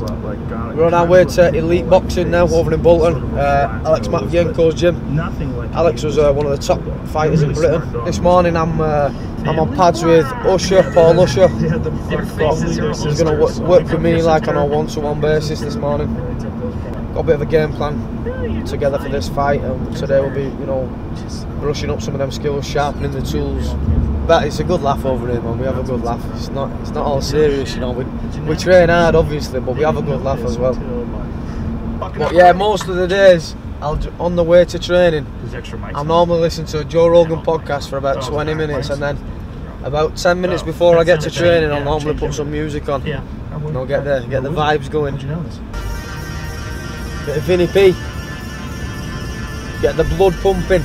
We're on our way to Elite Boxing now, over in Bolton. Uh, Alex Matvienko's gym. Alex was uh, one of the top fighters in Britain. This morning I'm uh, I'm on pads with Usher, Paul Usher. He's going to work for me like on a one-to-one basis this morning. Got a bit of a game plan together for this fight, and today we'll be, you know, brushing up some of them skills, sharpening the tools. But it's a good laugh over here, man. We have a good laugh. It's not it's not all serious, you know. We we train hard, obviously, but we have a good laugh as well. But yeah, most of the days, I'll on the way to training, I'll normally listen to a Joe Rogan podcast for about 20 minutes, and then about 10 minutes before I get to training, I'll normally put some music on. Yeah. And I'll get the get the vibes going. Bit of Vinny P. Get the blood pumping.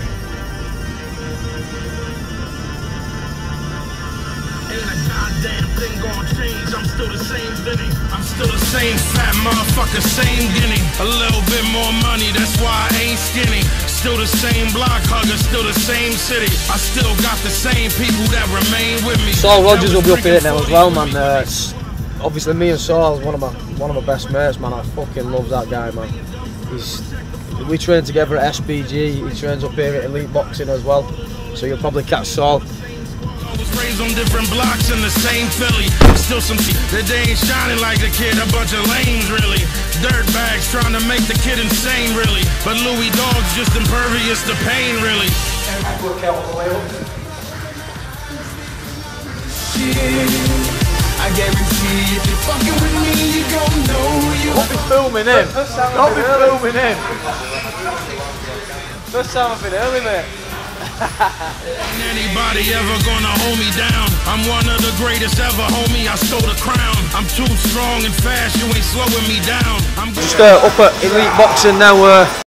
A goddamn thing gonna change. I'm still the same Vinny. I'm still the same fat motherfucker, same guinea. A little bit more money, that's why I ain't skinny. Still the same block hugger, still the same city. I still got the same people that remain with me. Saul Rogers will be up here now as well, man. Uh, obviously, me and Saul is one of my one of my best mates, man. I fucking love that guy, man. He's we train together at SBG. He trains up here at Elite Boxing as well. So you'll probably catch Saul. I was raised on different blocks in the same Philly. Still some shit that they ain't shining like the kid. A bunch of lames, really. Dirt bags trying to make the kid insane, really. But Louis Dog's just impervious to pain, really. I guarantee if you're fucking with me, you gon' know you Don't be filming him. Don't be filming him. First time I've been early, mate. Ain't anybody ever gonna hold me down. I'm one of the greatest ever, homie. I stole the crown. I'm too strong and fast, you ain't slowing me down. I'm Just uh, up at Elite Boxing now. Uh,